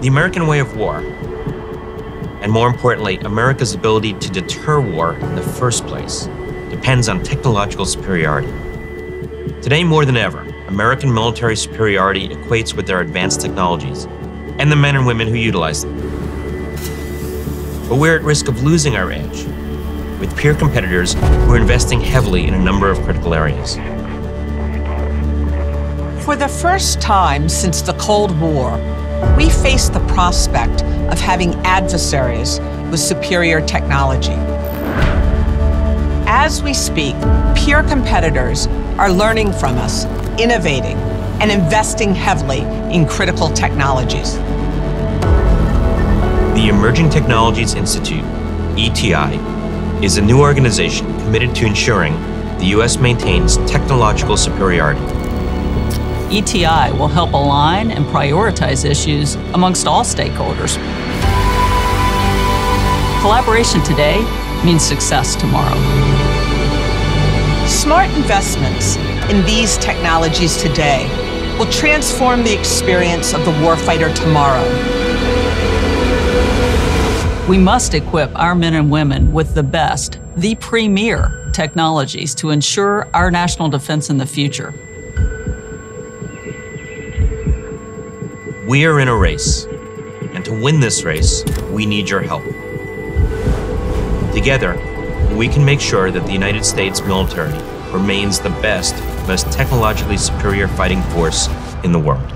The American way of war, and more importantly, America's ability to deter war in the first place, depends on technological superiority. Today, more than ever, American military superiority equates with their advanced technologies and the men and women who utilize them. But we're at risk of losing our edge with peer competitors who are investing heavily in a number of critical areas. For the first time since the Cold War, we face the prospect of having adversaries with superior technology. As we speak, peer competitors are learning from us, innovating, and investing heavily in critical technologies. The Emerging Technologies Institute, ETI, is a new organization committed to ensuring the U.S. maintains technological superiority. ETI will help align and prioritize issues amongst all stakeholders. Collaboration today means success tomorrow. Smart investments in these technologies today will transform the experience of the warfighter tomorrow. We must equip our men and women with the best, the premier technologies to ensure our national defense in the future. We are in a race, and to win this race, we need your help. Together, we can make sure that the United States military remains the best, most technologically superior fighting force in the world.